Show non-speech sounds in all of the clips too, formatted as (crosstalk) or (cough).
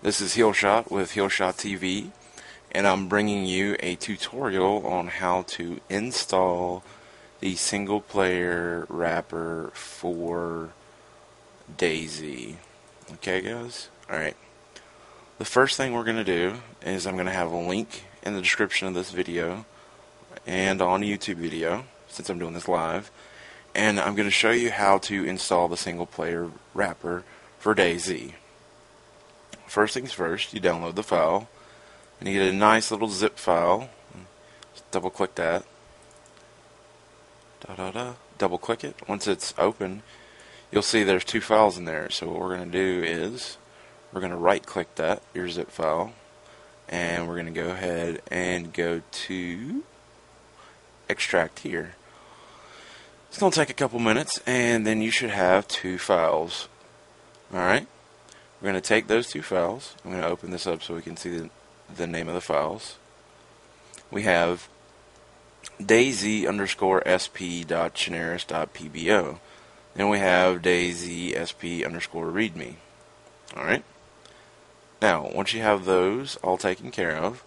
This is Healshot with Healshot TV, and I'm bringing you a tutorial on how to install the single player wrapper for DayZ. Okay, guys? Alright. The first thing we're going to do is I'm going to have a link in the description of this video and on YouTube video, since I'm doing this live, and I'm going to show you how to install the single player wrapper for DayZ. First things first, you download the file, and you get a nice little zip file. Just double click that. Da da da. Double click it. Once it's open, you'll see there's two files in there. So what we're going to do is we're going to right click that, your zip file, and we're going to go ahead and go to extract here. It's going to take a couple minutes, and then you should have two files. Alright? We're going to take those two files. I'm going to open this up so we can see the, the name of the files. We have dayz underscore sp dot generis dot pbo. Then we have dayz sp underscore readme. Alright? Now, once you have those all taken care of,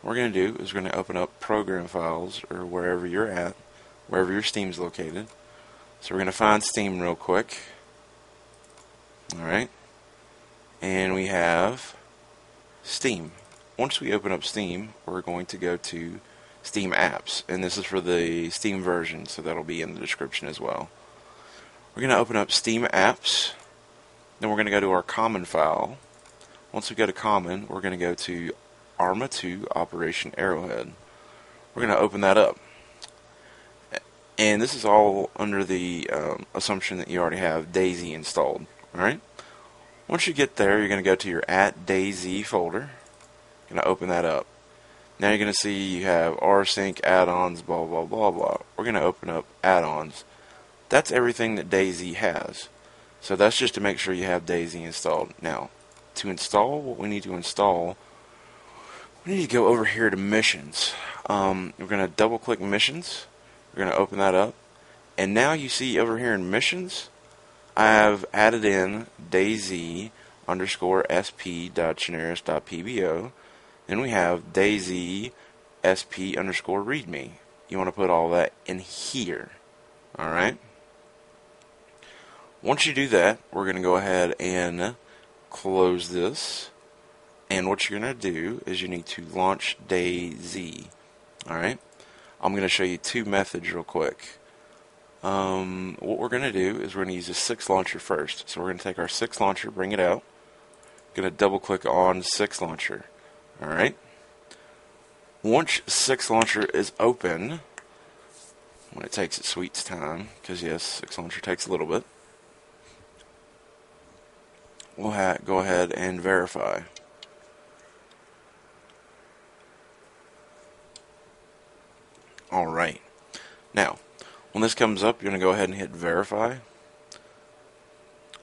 what we're going to do is we're going to open up program files or wherever you're at, wherever your Steam's located. So we're going to find Steam real quick. Alright. And we have Steam. Once we open up Steam, we're going to go to Steam Apps. And this is for the Steam version, so that'll be in the description as well. We're going to open up Steam Apps. Then we're going to go to our common file. Once we go to common, we're going to go to ARMA 2 Operation Arrowhead. We're going to open that up. And this is all under the um, assumption that you already have DayZ installed. Alright? Once you get there, you're going to go to your at DayZ folder. You're going to open that up. Now you're going to see you have rsync, add-ons, blah, blah, blah, blah. We're going to open up add-ons. That's everything that DayZ has. So that's just to make sure you have DayZ installed. Now, to install what we need to install, we need to go over here to missions. Um, we're going to double click missions. We're going to open that up. And now you see over here in missions, I have added in dayz underscore sp dot pbo. Then we have dayz sp underscore readme. You want to put all that in here. Alright? Once you do that, we're going to go ahead and close this. And what you're going to do is you need to launch DayZ. Alright? I'm going to show you two methods real quick. Um, what we're going to do is we're going to use a 6 launcher first. So we're going to take our 6 launcher, bring it out. Going to double click on 6 launcher. Alright? Once 6 launcher is open, when it takes its sweet time, because yes, 6 launcher takes a little bit, we'll go ahead and verify. Alright. Now, when this comes up, you're going to go ahead and hit verify.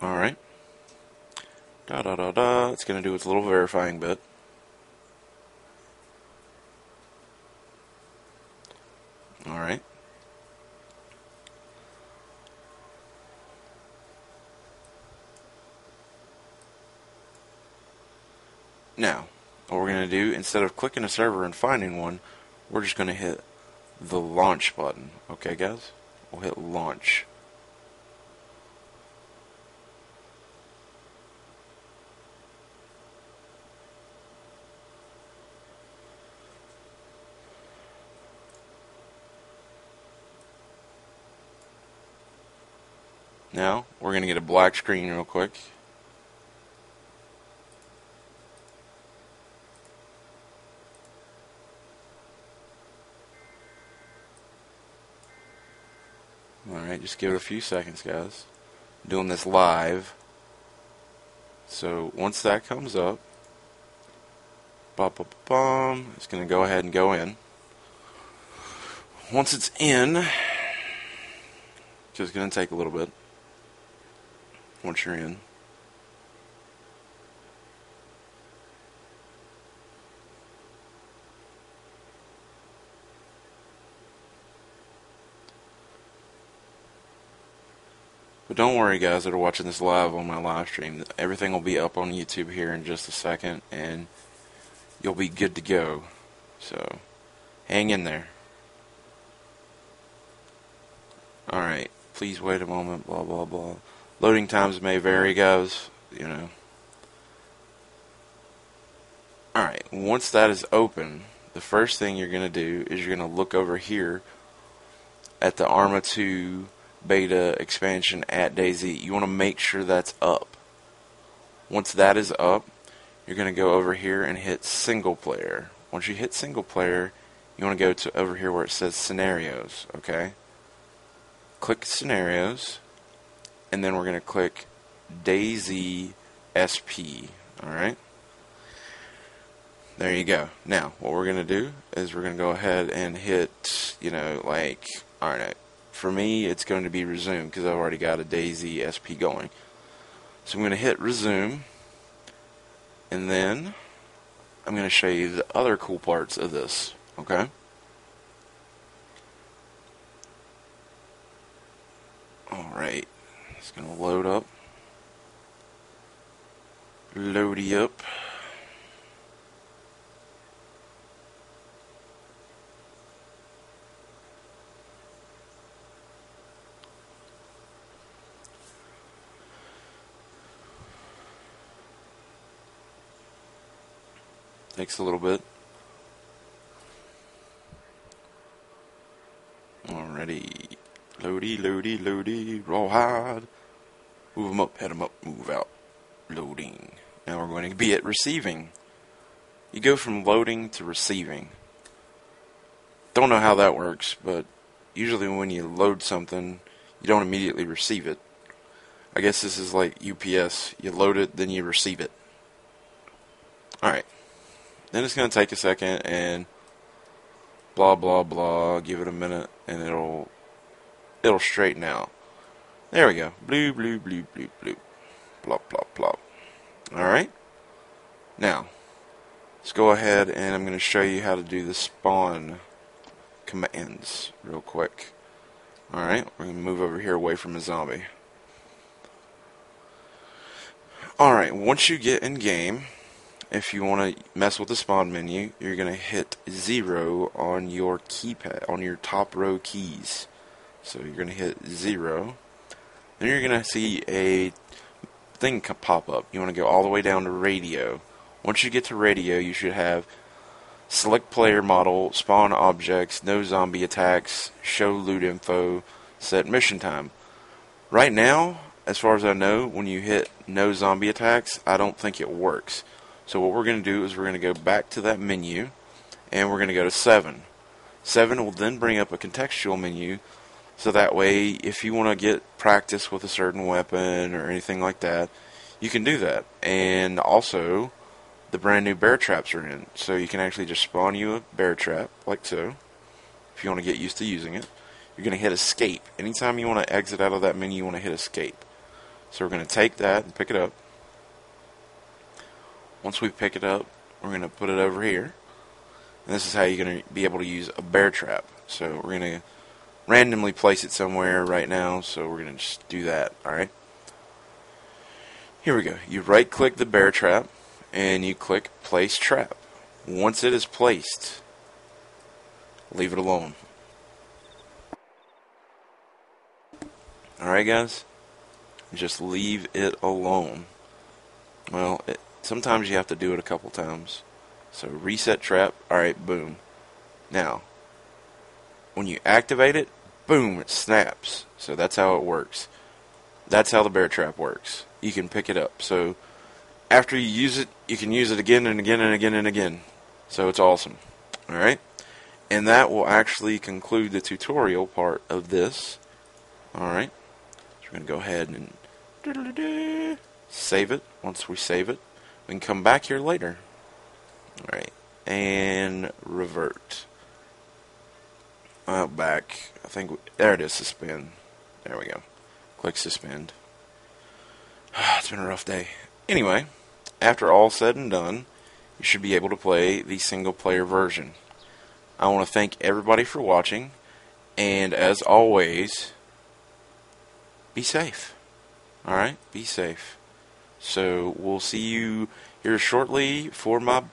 Alright. Da da da da. It's going to do its little verifying bit. Alright. Now, what we're going to do, instead of clicking a server and finding one, we're just going to hit the launch button. Okay, guys? We'll hit launch. Now, we're going to get a black screen real quick. Alright, just give it a few seconds, guys. I'm doing this live. So once that comes up, bum, bum, bum, it's going to go ahead and go in. Once it's in, just going to take a little bit. Once you're in. Don't worry, guys that are watching this live on my live stream. Everything will be up on YouTube here in just a second, and you'll be good to go. So, hang in there. Alright, please wait a moment, blah, blah, blah. Loading times may vary, guys, you know. Alright, once that is open, the first thing you're going to do is you're going to look over here at the Arma 2 beta expansion at DayZ, You want to make sure that's up. Once that is up, you're going to go over here and hit single player. Once you hit single player, you want to go to over here where it says scenarios, okay? Click scenarios, and then we're going to click DayZ SP, alright? There you go. Now, what we're going to do is we're going to go ahead and hit, you know, like, alright, for me, it's going to be resume because I've already got a DayZ SP going. So I'm going to hit resume, and then I'm going to show you the other cool parts of this, okay? Alright, it's going to load up. Loady up. Takes a little bit. Alrighty. Loady, loady, loady, rawhide. Move them up, head them up, move out. Loading. Now we're going to be at receiving. You go from loading to receiving. Don't know how that works, but usually when you load something, you don't immediately receive it. I guess this is like UPS. You load it, then you receive it. Alright. Then it's going to take a second and blah blah blah. Give it a minute and it'll it'll straighten out. There we go. Blue blue blue blue blue. Plop plop plop. All right. Now let's go ahead and I'm going to show you how to do the spawn commands real quick. All right. We're going to move over here away from a zombie. All right. Once you get in game if you want to mess with the spawn menu, you're going to hit 0 on your keypad, on your top row keys. So you're going to hit 0. Then you're going to see a thing pop up. You want to go all the way down to radio. Once you get to radio, you should have select player model, spawn objects, no zombie attacks, show loot info, set mission time. Right now, as far as I know, when you hit no zombie attacks, I don't think it works. So what we're going to do is we're going to go back to that menu and we're going to go to 7. 7 will then bring up a contextual menu so that way if you want to get practice with a certain weapon or anything like that, you can do that. And also, the brand new bear traps are in. So you can actually just spawn you a bear trap, like so, if you want to get used to using it. You're going to hit escape. Anytime you want to exit out of that menu, you want to hit escape. So we're going to take that and pick it up. Once we pick it up, we're going to put it over here. And this is how you're going to be able to use a bear trap. So we're going to randomly place it somewhere right now. So we're going to just do that. Alright. Here we go. You right click the bear trap and you click place trap. Once it is placed, leave it alone. Alright guys? Just leave it alone. Well, it, sometimes you have to do it a couple times. So reset trap, alright, boom. Now, when you activate it, boom, it snaps. So that's how it works. That's how the bear trap works. You can pick it up. So after you use it, you can use it again and again and again and again. So it's awesome. Alright? And that will actually conclude the tutorial part of this. Alright? So we're going to go ahead and save it. Once we save it, we can come back here later. Alright. And revert. Uh, back. I think, there it is, suspend. There we go. Click suspend. (sighs) it's been a rough day. Anyway, after all said and done, you should be able to play the single player version. I want to thank everybody for watching, and as always, be safe. All right, be safe. So we'll see you here shortly for my